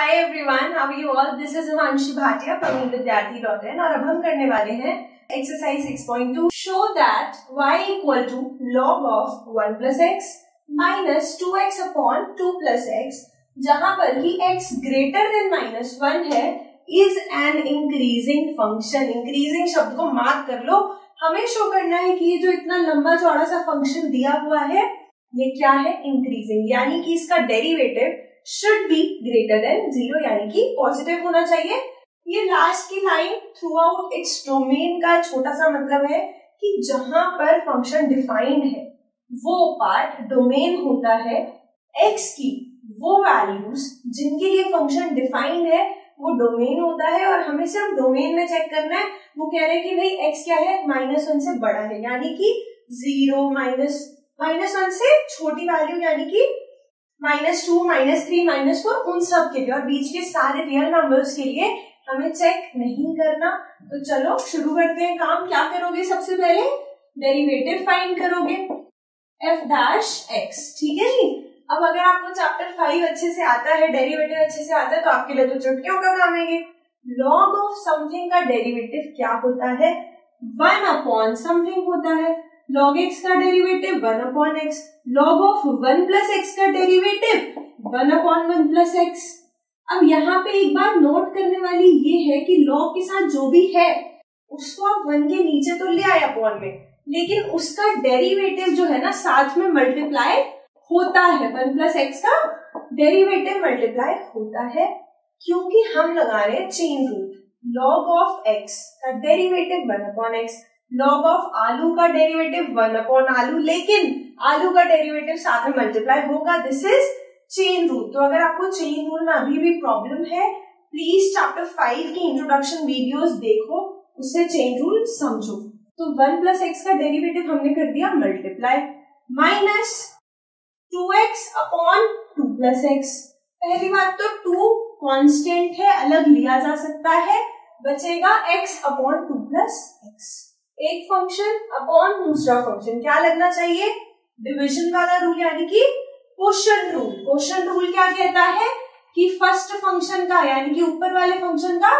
Hi everyone how you all this is Himanshu Bhatia from Vidyarthi dot in और अब हम करने वाले हैं exercise 6.2 show that y equal to log of 1 plus x minus two x upon two plus x जहाँ पर ही x greater than minus one है is an increasing function increasing शब्द को मार्क कर लो। हमें शो करना है कि ये जो इतना लंबा चौड़ा सा फ़ंक्शन दिया हुआ है, ये क्या है? इंक्रीजिंग यानी कि इसका derivative should be greater than zero यानी कि पॉजिटिव होना चाहिए। ये लास्ट की line throughout its domain का छोटा सा मतलब है कि जहाँ पर फ़ंक्शन डिफाइंड है, वो पार्ट डोमेन होता है एक्स की वो वैल्यूज़ जिनके लिए फ़ंक्शन डिफाइंड है, वो डोमेन होता है और हमें सिर्फ़ डोमेन में चेक करना है। वो कह रहे हैं कि भाई एक्स क्या है? माइनस वन से बड़ा है, यानी कि ज़ीरो माइनस माइनस वन से छोटी वैल्यू यानी कि minus two, minus three, minus four, उन सब के लिए और बीच के सारे रियल नंबर्स के लिए हमें चेक नहीं करना। तो चलो, शुरू करते हैं काम। क्या करोगे सबसे पहले? डेरिवेटिव फाइंड करोगे। एफ़ डैश एक्स ठीक है जी? अब अगर आपको चैप्टर फाइव अच्छे से आता है डेरिवेटिव अच्छे से आता है तो आपके लिए तो चुटकियों का काम लॉग ऑफ़ समथिंग का डेरिवेटिव क्या होता है? वन अपॉन समथिंग होता है। लॉग एक्स का derivative one upon x log of one plus x का derivative one upon one plus x अब यहाँ पे एक बार नोट करने वाली ये है कि लॉग के साथ जो भी है, उसको आप वन के नीचे तो ले आए अपॉन में, लेकिन उसका डेरिवेटिव जो है ना साथ में मल्टीप्लाई होता है। वन प्लस एक्स का डेरिवेटिव मल्टीप्लाई होता है, क्योंकि हम लगा रहे हैं chain root log of x का derivative one upon x log of आलू का डेरिवेटिव वन अपॉन आलू, लेकिन आलू का डेरिवेटिव साथ में मल्टीप्लाई होगा। दिस इज़ चेन रूल तो अगर आपको चेन रूल में अभी भी प्रॉब्लम है प्लीज़ चैप्टर फाइव की इंट्रोडक्शन वीडियोस देखो, उससे चेन रूल समझो। तो वन प्लस एक्स का डेरिवेटिव हमने कर दिया multiply minus two x upon two plus x पहली बात तो टू कांस्टेंट है, अलग लिया जा सकता है, बचेगा x upon two plus x एक फ़ंक्शन अपॉन दूसरा फ़ंक्शन क्या लगना चाहिए? डिविजन वाला रूल यानी कि क्वेश्चन रूल क्वेश्चन रूल क्या कहता है? कि फ़र्स्ट फ़ंक्शन का, यानी कि ऊपर वाले फ़ंक्शन का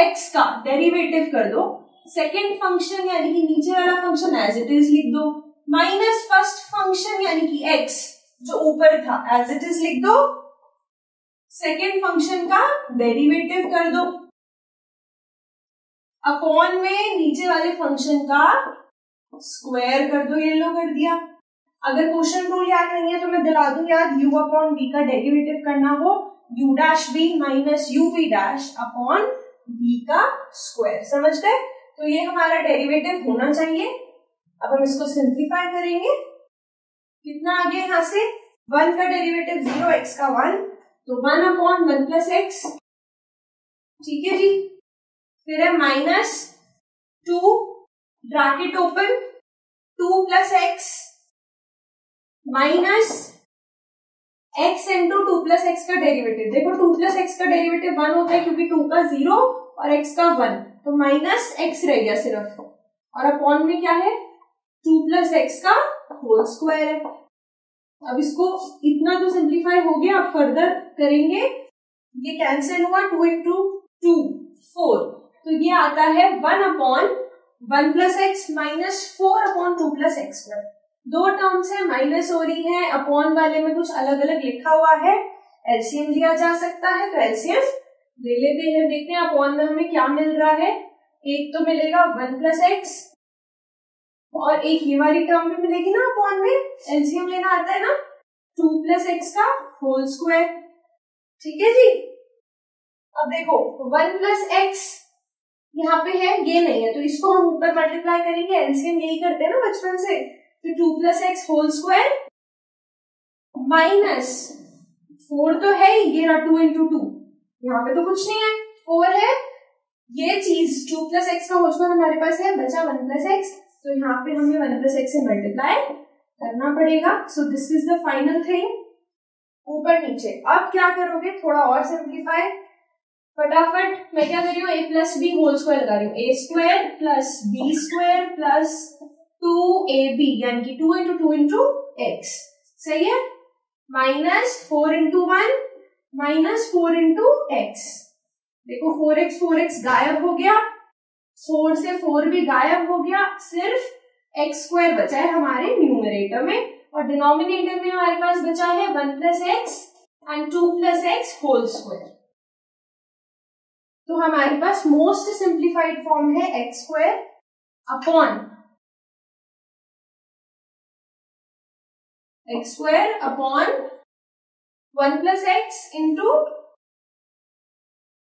एक्स का डेरिवेटिव कर दो. सेकेंड फ़ंक्शन यानी कि नीचे वाला फ़ंक्शन एज इट इज़ लिख दो. माइनस फ़र्स्ट फ़ंक्शन यानी कि एक्स जो ऊपर था एज इट इज़ लिख दो. सेकेंड फ़ंक्शन का डेरिवेटिव कर दो. अपॉन में नीचे वाले फ़ंक्शन का स्क्वायर कर दो येलो कर दिया। अगर क्वेश्चन रूल याद नहीं है तो मैं दिला दू, याद u अपॉन v का डेरिवेटिव करना हो। u dash v minus u v dash upon v का स्क्वायर समझ गए? तो ये हमारा डेरिवेटिव होना चाहिए। अब हम इसको सिंप्लीफाई करेंगे। कितना आ गया यहाँ से? वन का डेरिवेटिव ज़ीरो एक्स का वन तो one upon one plus x ठीक है जी? फिर है minus two bracket open two plus x minus x into two plus x का डेरिवेटिव देखो टू प्लस एक्स का डेरिवेटिव वन होता है क्योंकि टू का ज़ीरो और एक्स का वन तो माइनस एक्स रह गया सिर्फ़. और अपॉन में क्या है? टू प्लस एक्स का होल स्क्वायर है. अब इसको इतना तो सिंप्लीफाई हो गया अब फर्दर करेंगे. ये कैंसिल हुआ टू इंटू टू फोर तो ये आता है one upon one plus x minus four upon two plus x पर दो टर्म्स है, माइनस हो रही है, अपॉन वाले में कुछ अलग अलग लिखा हुआ है। एलसीएम लिया जा सकता है तो एलसीएम ले लेते हैं। देखते हैं अपॉन में हमें क्या मिल रहा है। एक तो मिलेगा वन प्लस एक्स, और एक ये वाली टर्म भी मिलेगी ना अपॉन में। एलसीएम लेना आता है ना, टू प्लस एक्स का होल स्क्वायर। ठीक है जी? अब देखो, वन प्लस एक्स यहाँ पे है, ये नहीं है। तो इसको हम ऊपर मल्टीप्लाई करेंगे एलसीएम यही करते हैं ना बचपन से। तो two plus x whole square minus four तो है ये रहा टू इंटू टू यहाँ पे तो कुछ नहीं है। फोर है, ये चीज़ टू प्लस एक्स का होल स्क्वायर हमारे पास है, बचा वन प्लस एक्स तो यहाँ पे हमें वन प्लस एक्स से मल्टीप्लाई करना पड़ेगा। So this is the final thing ऊपर नीचे। अब क्या करोगे? थोड़ा और सिंप्लीफाई फटाफट, मैं क्या कर रही हूँ? A plus b whole square लगा रही हूँ। A square plus b square plus two a b यानी कि two into two into x सही है? Minus four into one minus four into x देखो फोर एक्स फोर एक्स गायब हो गया। फोर से फोर भी गायब हो गया। सिर्फ़ एक्स स्क्वायर बचा है हमारे न्यूमरेटर में। और डिनोमिनेटर में हमारे पास बचा है one plus x and two plus x whole square तो हमारे पास मोस्ट सिंप्लीफाइड फॉर्म है x square upon x square upon one plus x into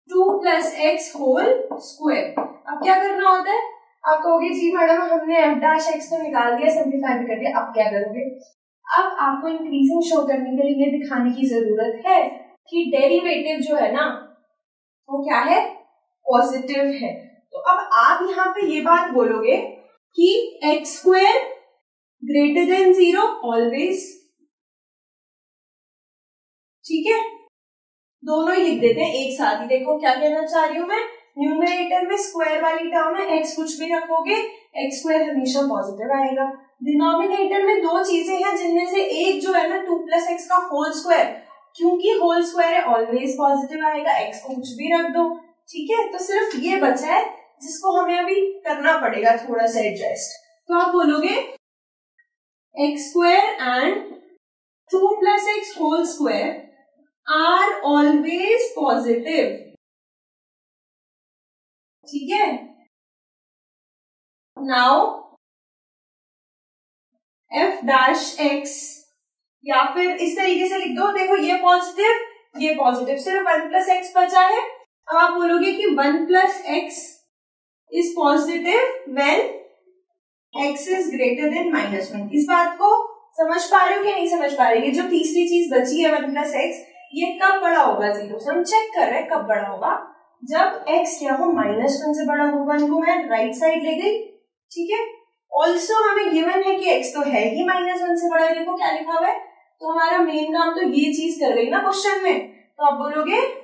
two plus x whole square अब क्या करना होता है? आप कहोगे, जी मैडम, हमने एफ़ डैश एक्स तो निकाल दिया सिंप्लीफाई भी कर दिया, अब क्या करोगे? अब आपको इंक्रीजिंग शो करने के लिए दिखाने की ज़रूरत है कि डेरिवेटिव जो है ना, वो क्या है? पॉजिटिव है। तो अब आप यहाँ पे ये बात बोलोगे कि x square greater than zero always ठीक है? दोनों ही लिख देते हैं, एक साथ ही। देखो क्या कहना चाह रही हूँ मैं? न्यूमरेटर में स्क्वायर वाली टर्म है एक्स कुछ भी रखोगे एक्स स्क्वायर हमेशा पॉजिटिव आएगा। डिनोमिनेटर में दो चीज़ें हैं, जिनमें से एक जो है ना टू प्लस एक्स का होल स्क्वायर क्योंकि होल स्क्वायर है ऑलवेज पॉजिटिव आएगा एक्स को कुछ भी रख दो। ठीक है? तो सिर्फ़ ये बचा है जिसको हमें अभी करना पड़ेगा थोड़ा सा एडजस्ट। तो आप बोलोगे x square and two plus x whole square are always positive ठीक है? नाउ एफ़ डैश एक्स या फिर इस तरीके से लिख दो। देखो, ये पॉजिटिव ये पॉजिटिव सिर्फ़ वन प्लस एक्स बचा है। अब आप बोलोगे कि one plus x is positive when x is greater than minus one. इस बात को समझ पा रहे हो कि नहीं समझ पा रहे? ये जो तीसरी चीज़ बची है वन प्लस एक्स, ये कब बड़ा होगा ज़ीरो? हम चेक कर रहे हैं कब बड़ा होगा। जब x क्या हो, माइनस वन से बड़ा होगा, इनको मैं राइट साइड ले गई, ठीक है? ऑल्सो हमें गिवन है कि x तो है ही माइनस वन से बड़ा, देखो क्या लिखा हुआ है। तो हमारा मेन काम तो ये चीज़ कर रही ना क्वेश्चन में। तो आप बोलोगे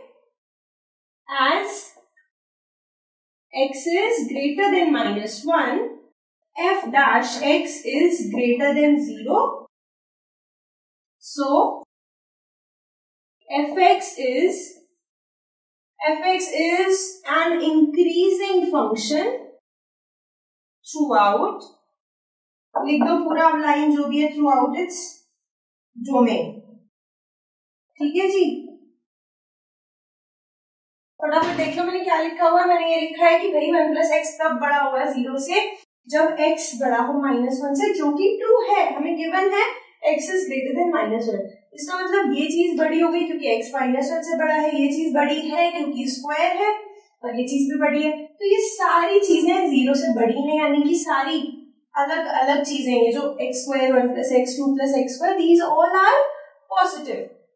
x is greater than minus 1 f dash x is greater than 0 so fx is fx is an increasing function throughout लिख दो पूरा लाइन जो भी है थ्रू आउट इट्स डोमेन ठीक है जी फटाफट देख लो मैंने क्या लिखा हुआ है। मैंने ये लिखा है कि भाई वन प्लस एक्स तब बड़ा होगा ज़ीरो से जब एक्स बड़ा हो माइनस वन से जो कि टू है, हमें गिवन है x is greater than minus one इसका मतलब ये चीज़ बड़ी हो गई क्योंकि एक्स माइनस वन से बड़ा है, ये चीज़ बड़ी है क्योंकि स्क्वायर है, और ये चीज़ भी बड़ी है। तो ये सारी चीज़ें ज़ीरो से बड़ी है, यानी कि सारी अलग अलग चीज़ें ये जो x square one plus x two plus x square these all are positive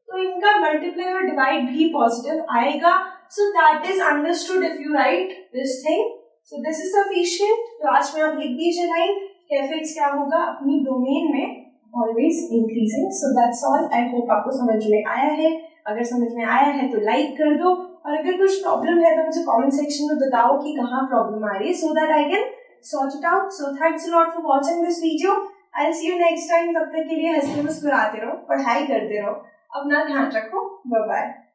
तो इनका मल्टीप्लाई और डिवाइड भी पॉजिटिव आएगा। That is understood if you write this thing so this is sufficient तो आज में आप लिख दीजिए लाइन कैफेक्स क्या होगा अपनी डोमेन में always increasing so that's all I hope आपको समझ में आया है। अगर समझ में आया है तो लाइक कर दो। और अगर कुछ प्रॉब्लम है तो मुझे कमेंट सेक्शन में बताओ कि कहाँ प्रॉब्लम आ रही है so that I can sort it out so thanks lot for watching this video I see you next time तब तक के लिए हँसते मुस्कुराते रहो, पढ़ाई करते रहो। अपना ध्यान रखो। बाय